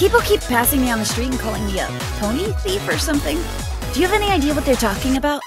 People keep passing me on the street and calling me a pony thief or something. Do you have any idea what they're talking about?